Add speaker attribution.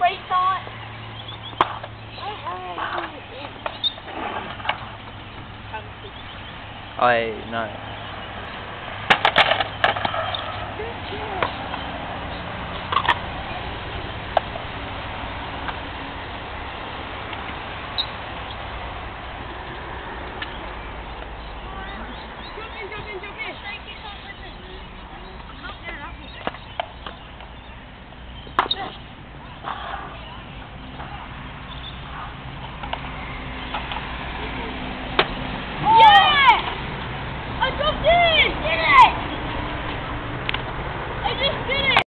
Speaker 1: Wait, thought.
Speaker 2: I know.